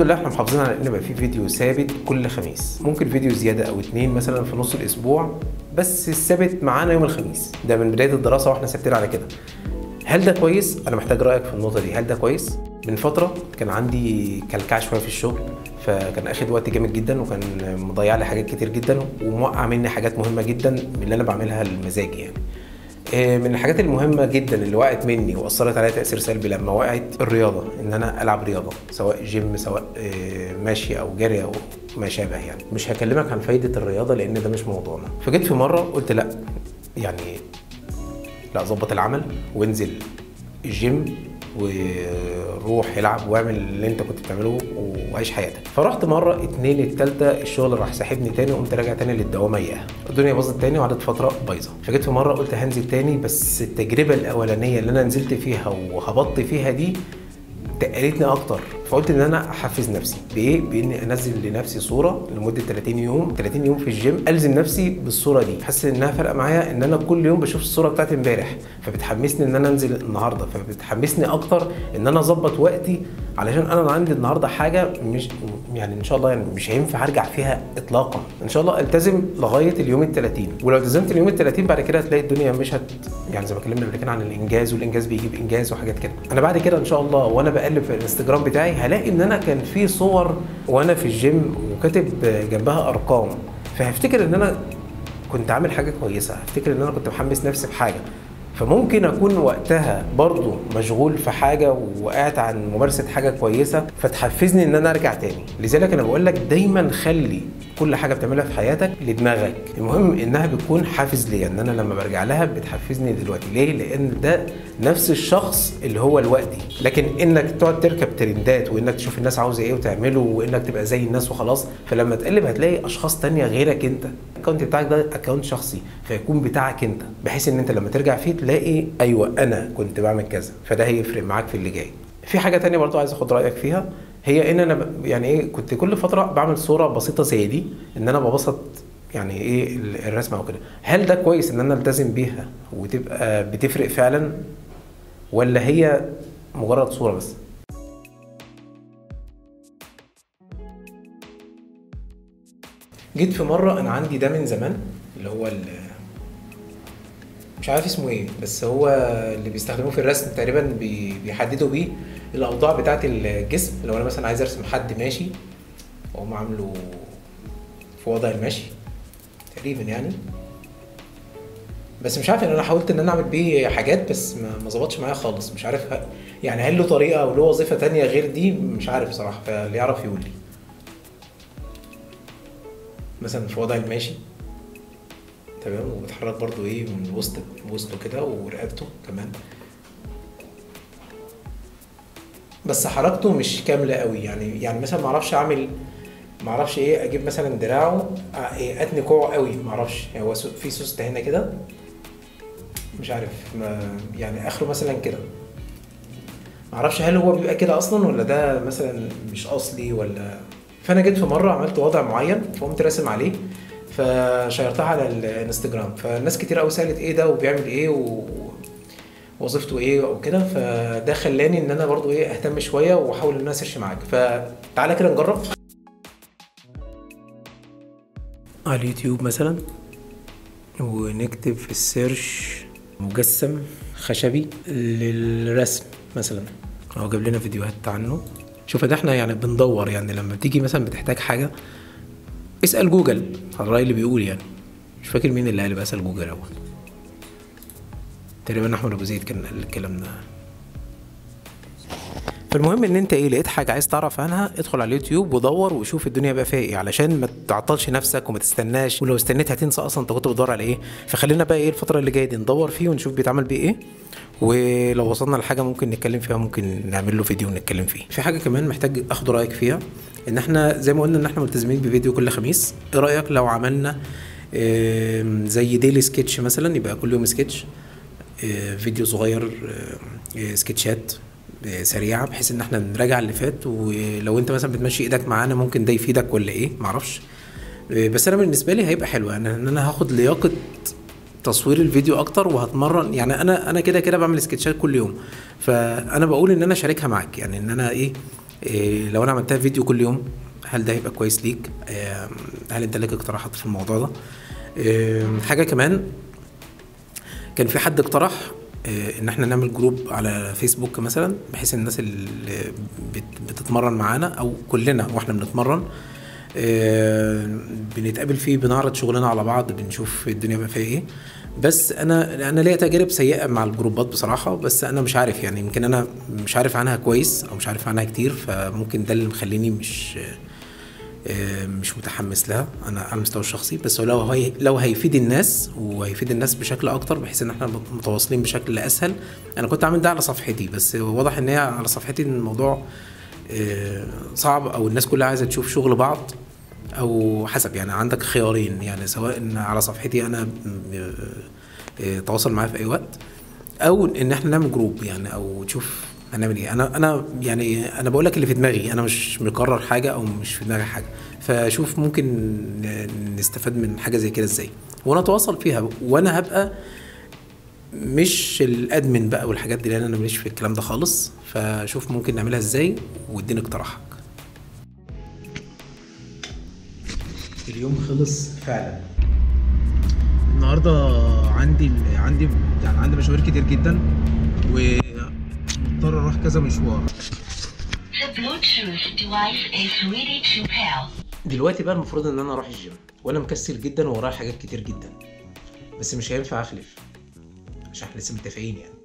الحمد لله إحنا محافظين على إن يبقى في فيديو ثابت كل خميس. ممكن فيديو زيادة أو اتنين مثلا في نص الأسبوع بس الثابت معانا يوم الخميس. ده من بداية الدراسة وإحنا ثابتين على كده. هل ده كويس؟ أنا محتاج رأيك في النقطة دي. هل ده كويس؟ من فترة كان عندي كلكعة شوية في الشغل فكان آخد وقت جامد جدا وكان مضيع لي حاجات كتير جدا وموقع مني حاجات مهمة جدا من اللي أنا بعملها لمزاجي يعني. من الحاجات المهمة جدا اللي وقعت مني وأثرت عليا تأثير سلبي لما وقعت الرياضة إن أنا ألعب رياضة سواء جيم سواء آه، ماشي أو جري أو ما شابه يعني. مش هكلمك عن فايدة الرياضة لأن ده مش موضوعنا. فجيت في مرة قلت لأ يعني لأ ظبط العمل وانزل الجيم وروح العب واعمل اللي انت كنت بتعمله وعيش حياتك. فرحت مرة اتنين التالتة الشغل راح ساحبني تاني وقمت راجع تاني للدوامه اياها الدنيا باظت تاني وقعدت فترة بايظة. فجيت في مرة قلت هنزل تاني بس التجربة الأولانية اللي أنا نزلت فيها وهبطت فيها دي تقلتني أكتر. فقلت إن أنا أحفز نفسي. بايه بإني أنزل لنفسي صورة لمدة 30 يوم. 30 يوم في الجيم. ألزم نفسي بالصورة دي. حاسس إنها فارقة معايا إن أنا كل يوم بشوف الصورة بتاعت إمبارح. فبتحمسني إن أنا أنزل النهارده. فبتحمسني أكتر إن أنا أظبط وقتي علشان أنا عندي النهارده حاجة مش يعني إن شاء الله يعني مش هينفع أرجع فيها اطلاقا. إن شاء الله ألتزم لغاية اليوم ال 30 ولو التزمت اليوم ال 30 بعد كده هتلاقي الدنيا مش هت يعني زي ما اتكلمنا قبل كده عن الإنجاز والإنجاز بيجيب إنجاز وحاجات كده. أنا بعد كده إن شاء الله وأنا بقلب في الإنستجرام بتاعي هلاقي إن أنا كان في صور وأنا في الجيم وكاتب جنبها أرقام فهفتكر إن أنا كنت عامل حاجة كويسة هفتكر إن أنا كنت محمس نفسي بحاجة. فممكن أكون وقتها برضو مشغول في حاجة وقعت عن ممارسة حاجة كويسة فتحفزني إن أنا أرجع تاني. لذلك أنا بقول لك دايما خلي كل حاجة بتعملها في حياتك لدماغك. المهم إنها بتكون حافز ليا إن أنا لما برجع لها بتحفزني دلوقتي. ليه؟ لأن ده نفس الشخص اللي هو الوقتي لكن إنك تقعد تركب ترندات وإنك تشوف الناس عاوزة إيه وتعمله وإنك تبقى زي الناس وخلاص فلما تقلب هتلاقي أشخاص تانية غيرك أنت. ال account بتاعك ده account شخصي فيكون بتاعك انت بحيث ان انت لما ترجع فيه تلاقي أيوه أنا كنت بعمل كذا فده هيفرق معاك في اللي جاي. في حاجة تانية برضو عايز أخد رأيك فيها هي إن أنا يعني إيه كنت كل فترة بعمل صورة بسيطة زي دي إن أنا ببسط يعني إيه ال- الرسمة أو كده. هل ده كويس إن أنا ألتزم بيها وتبقى بتفرق فعلا ولا هي مجرد صورة بس؟ جيت في مرة أنا عندي ده من زمان اللي هو ال- مش عارف اسمه إيه بس هو اللي بيستخدموه في الرسم تقريبا بي- بيحددوا بيه الأوضاع بتاعة الجسم. لو أنا مثلا عايز أرسم حد ماشي واقوم عامله في وضع المشي تقريبا يعني. بس مش عارف ان أنا حاولت إن أنا أعمل بيه حاجات بس ما ظبطش معايا خالص. مش عارف يعني هل له طريقة أو له وظيفة تانية غير دي؟ مش عارف بصراحة فاللي يعرف يقول لي. مثلا في وضع الماشي تمام؟ وبتحرك برضو إيه من وسط وسطه كده ورقبته كمان بس حركته مش كاملة قوي. يعني يعني مثلا ما أعرفش أعمل ما أعرفش إيه أجيب مثلا دراعه آه، إيه أتني كوعه قوي ما أعرفش. يعني هو في سوسته هنا كده؟ مش عارف. ما يعني آخره مثلا كده. ما أعرفش هل هو بيبقى كده أصلا ولا ده مثلا مش أصلي ولا فانا جيت في مره عملت وضع معين فقمت راسم عليه فشيرتها على الانستجرام. فالناس كتير قوي سألت إيه ده وبيعمل إيه و... وظيفته إيه وكده فده خلاني إن أنا برضو إيه أهتم شوية وأحاول إن أنا اسيرش معاك. فتعالى كده نجرب. على اليوتيوب مثلا ونكتب في ال search مجسم خشبي للرسم مثلا. هو جاب لنا فيديوهات عنه. شوف إحنا يعني بندور يعني لما بتيجي مثلا بتحتاج حاجة اسأل جوجل على الرأي اللي بيقول يعني. مش فاكر مين اللي قال اسأل جوجل أول. تقريبا أحمد أبو زيد كان قال الكلام ده. فالمهم إن أنت إيه لقيت حاجة عايز تعرف عنها ادخل على اليوتيوب ودور وشوف الدنيا بقى فيها إيه علشان ما تعطلش نفسك وما تستناش ولو استنيت هتنسى أصلا أنت كنت بتدور على إيه. فخلينا بقى إيه الفترة اللي جاية دي ندور فيه ونشوف بيتعمل بيه إيه. ولو وصلنا لحاجة ممكن نتكلم فيها ممكن نعمل له فيديو ونتكلم فيه. في حاجة كمان محتاج أخد رأيك فيها إن إحنا زي ما قلنا إن إحنا ملتزمين بفيديو كل خميس. إيه رأيك لو عملنا زي ديلي سكتش مثلا يبقى كل يوم سكتش آه، فيديو صغير سكتشات سريعة بحيث إن إحنا نراجع اللي فات ولو أنت مثلا بتمشي إيدك معانا ممكن ده يفيدك ولا إيه؟ معرفش. بس أنا بالنسبة لي هيبقى حلو يعني إن أنا هاخد لياقة تصوير الفيديو أكتر وهتمرن. يعني أنا أنا كده كده بعمل سكتشات كل يوم. فأنا بقول إن أنا أشاركها معاك يعني إن أنا إيه إيه لو أنا عملتها فيديو كل يوم هل ده هيبقى كويس ليك؟ إيه هل أنت لك اقتراحات في الموضوع ده؟ إيه حاجة كمان كان في حد اقترح إن إحنا نعمل جروب على فيسبوك مثلا بحيث الناس اللي بت- بتتمرن معانا أو كلنا وإحنا بنتمرن آه، بنتقابل فيه بنعرض شغلنا على بعض بنشوف الدنيا بقى فيها إيه. بس أنا أنا ليا تجارب سيئة مع الجروبات بصراحة بس أنا مش عارف يعني يمكن أنا مش عارف عنها كويس أو مش عارف عنها كتير فممكن ده اللي مخليني مش آه، مش متحمس لها. أنا على المستوى الشخصي بس لو هي لو هيفيد الناس وهيفيد الناس بشكل أكتر بحيث إن إحنا متواصلين بشكل أسهل. أنا كنت عامل ده على صفحتي بس واضح إن هي على صفحتي إن الموضوع آه، صعب أو الناس كلها عايزة تشوف شغل بعض أو حسب. يعني عندك خيارين يعني سواء إن على صفحتي أنا آه، آه، تواصل معايا في أي وقت أو إن إحنا نعمل جروب يعني أو تشوف هنعمل إيه؟ أنا أنا يعني أنا بقول لك اللي في دماغي أنا مش مقرر حاجة أو مش في دماغي حاجة. فشوف ممكن نستفاد من حاجة زي كده إزاي. ونتواصل فيها وأنا هبقى مش الأدمن بقى والحاجات دي لأن أنا ماليش في الكلام ده خالص. فشوف ممكن نعملها إزاي واديني اقتراحك. اليوم خلص فعلا. النهارده عندي عندي يعني عندي مشاوير كتير جدا ومضطر أروح كذا مشوار. دلوقتي بقى المفروض إن أنا أروح الجيم وأنا مكسل جدا وورايا حاجات كتير جدا. بس مش هينفع أخلف عشان إحنا لسه متفقين يعني.